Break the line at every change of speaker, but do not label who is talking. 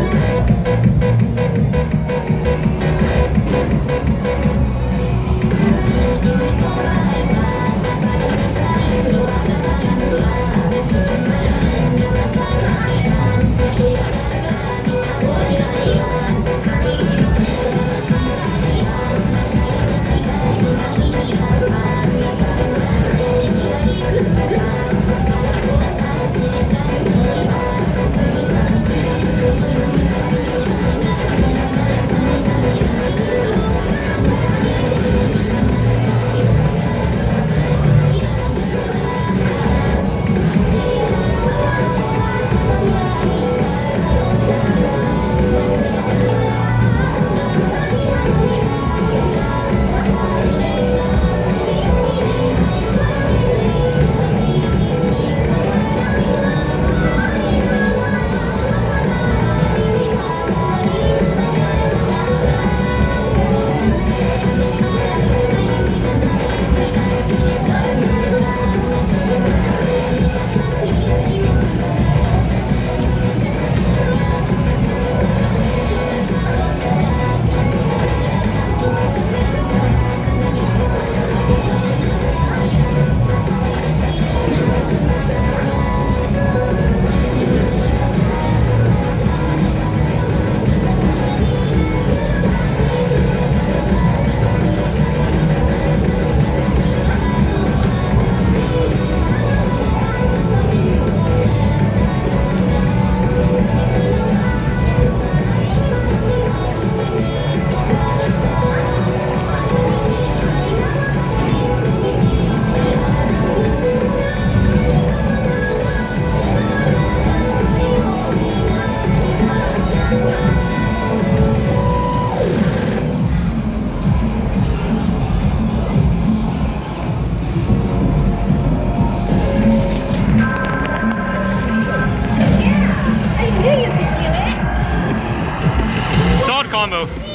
you. Dormammu.